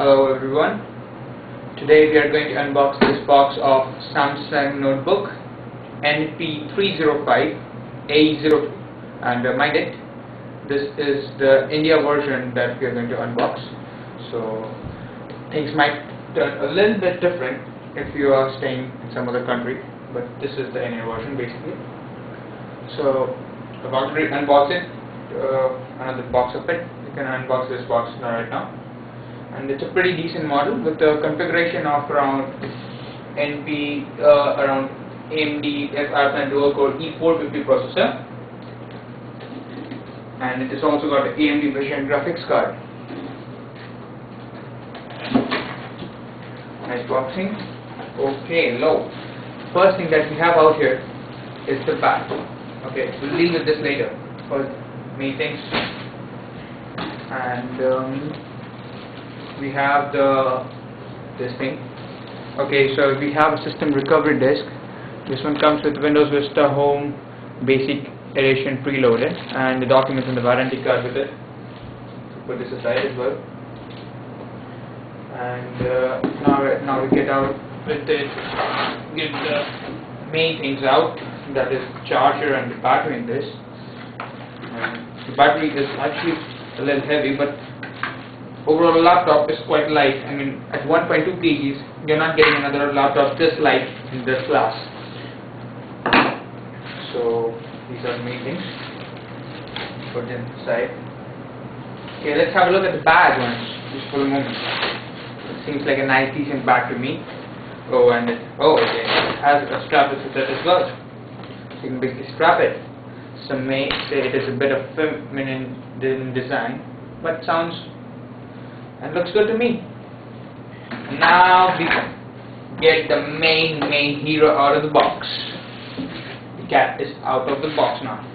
Hello everyone. Today we are going to unbox this box of Samsung notebook NP305A02 and uh, mind it, this is the India version that we are going to unbox. So things might turn a little bit different if you are staying in some other country, but this is the India version basically. So about to unbox it, uh, another box of it. You can unbox this box now right now and it's a pretty decent model with a configuration of around NP uh, around AMD FR10 dual core E450 processor and it has also got an AMD Vision graphics card. Nice boxing. Okay, low. First thing that we have out here is the back. Okay, we'll deal with this later. First, many things and um, we have the this thing. Okay so we have a system recovery disk. This one comes with Windows Vista Home basic edition preloaded and the documents and the warranty card with it. Put this aside as well. And uh, now, now we get out with it get the main things out that is charger and the battery in this. And the battery is actually a little heavy but overall laptop is quite light. I mean, at 1.2 kgs, you're not getting another laptop this light in this class. So these are the main things. Put them aside. Okay, let's have a look at the bag once, just for a moment. It seems like a nice, decent bag to me. Oh, and it, oh, okay, it has a strap with it as well. So you can basically strap it. Some may say it is a bit of feminine design, but sounds and looks good to me. Now we get the main main hero out of the box. The cat is out of the box now.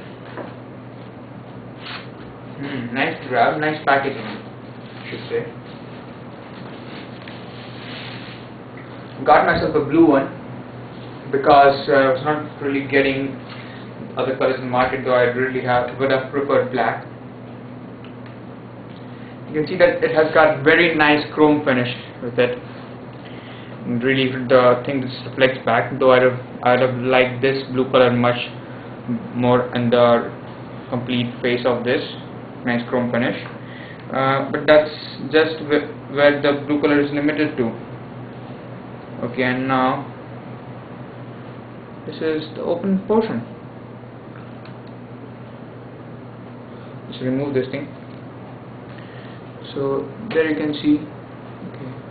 Hmm, nice grab, nice packaging, should say. Got myself a blue one because uh, I was not really getting other colors in the market though I really have would have preferred black you can see that it has got very nice chrome finish with it. And really the thing just reflects back though I'd have, I'd have liked this blue color much more in the complete face of this nice chrome finish. Uh, but that's just wh where the blue color is limited to. Okay and now this is the open portion. Let's remove this thing so there you can see. Okay.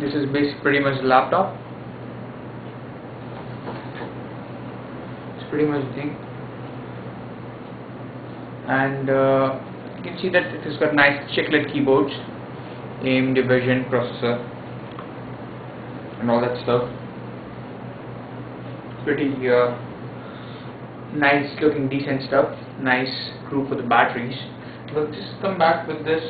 this is basically pretty much laptop. It's pretty much the thing. And uh, you can see that it has got nice chiclet keyboards AMD Vision processor and all that stuff. Pretty uh, nice looking decent stuff. Nice group for the batteries we'll just come back with this.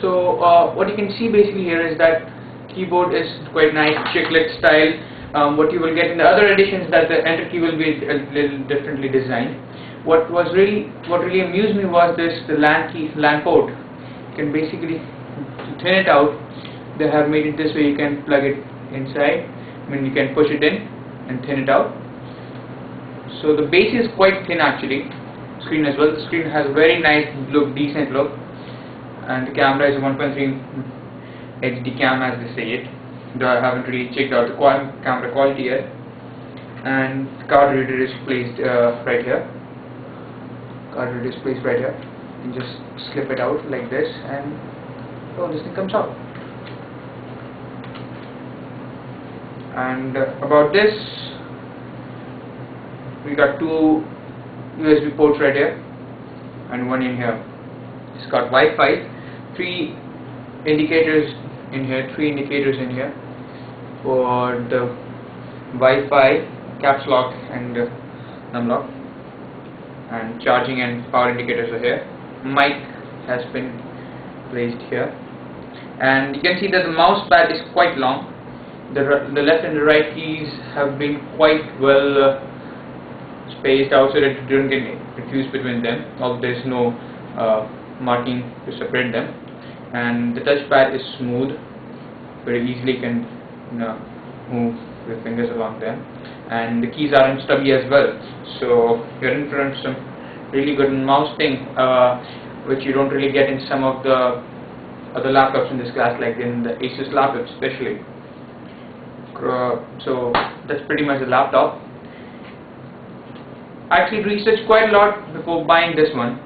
So uh, what you can see basically here is that keyboard is quite nice chiclet style. Um, what you will get in the other editions that the enter key will be a little differently designed. What was really what really amused me was this the LAN key LAN port. You can basically thin it out they have made it this way. You can plug it inside. I mean you can push it in and thin it out. So the base is quite thin actually screen as well. The screen has a very nice look decent look. And the camera is 1.3 HD cam as they say it. Though I haven't really checked out the camera quality yet. And card reader is placed uh, right here. Card reader is placed right here. You just slip it out like this and oh this thing comes out and about this we got two USB ports right here and one in here. It's got Wi-Fi three indicators in here three indicators in here for the Wi-Fi caps lock and uh, num lock. And charging and power indicators are here. Mic has been placed here. And you can see that the mouse pad is quite long the, the left and the right keys have been quite well uh, spaced out so that you don't get confused between them although there's no uh, marking to separate them. And the touchpad is smooth very easily can you know, move your fingers along them. And the keys aren't stubby as well. So you're in front of some really good mousing uh, which you don't really get in some of the other laptops in this class like in the Asus laptops especially uh, so that's pretty much the laptop. I actually researched quite a lot before buying this one.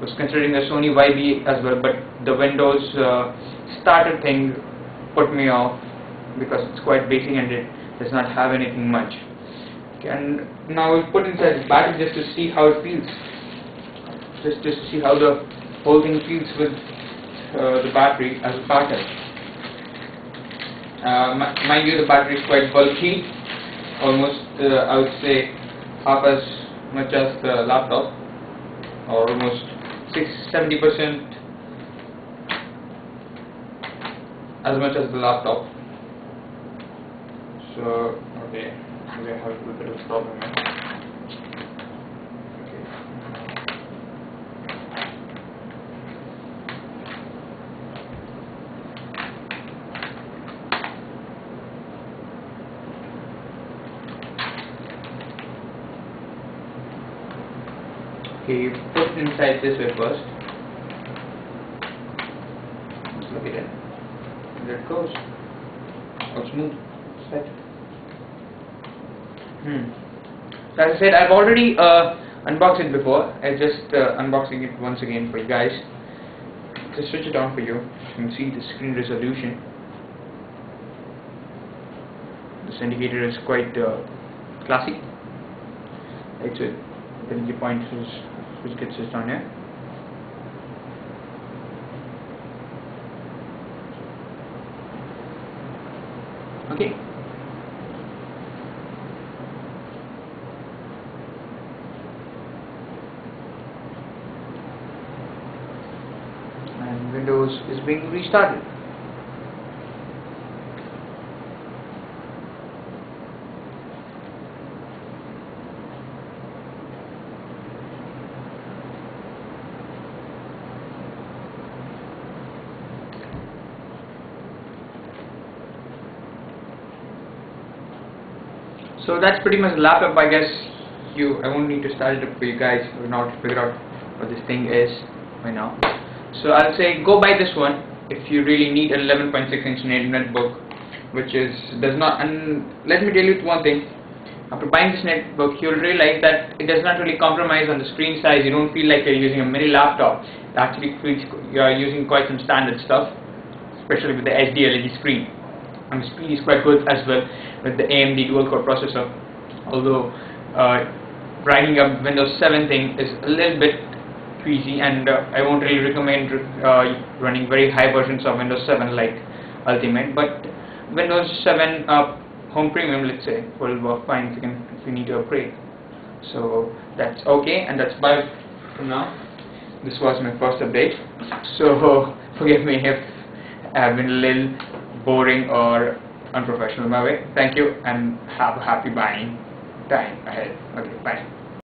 Was considering a Sony YB as well but the Windows uh, starter thing put me off because it's quite basic and it does not have anything much. Okay, and now we'll put inside the battery just to see how it feels. Just just to see how the whole thing feels with uh, the battery as a partner uh, mi- mind you the battery is quite bulky. Almost uh, I would say half as much as the laptop. Or almost 6 70 percent as much as the laptop. So okay. I have a little bit of problem here okay Okay, put inside this way first. Look at it. There it goes. How smooth. Set. Hmm. So as I said, I've already uh, unboxed it before. I'm just uh, unboxing it once again for you guys. Just switch it on for you. You can see the screen resolution. This indicator is quite uh, classy. Right, the energy point is which gets switched. Okay. And Windows is being restarted. So that's pretty much the laptop I guess. You I won't need to start it up for you guys who not figure out what this thing is right now. So I'll say go buy this one if you really need an 11.6 inch netbook which is does not and let me tell you one thing. After buying this netbook you'll realize that it does not really compromise on the screen size. You don't feel like you're using a mini laptop. It actually feels you're using quite some standard stuff especially with the HD LED screen and the speed is quite good as well with the AMD dual core processor. Although uh, a Windows 7 thing is a little bit queasy and uh, I won't really recommend uh, running very high versions of Windows 7 like Ultimate but Windows 7 uh, Home Premium let's say will work fine if you, can, if you need to upgrade. So that's okay and that's bye for now. This was my first update. So forgive me if I've been a little boring or unprofessional my way. Thank you and have a happy buying time ahead. Okay, bye.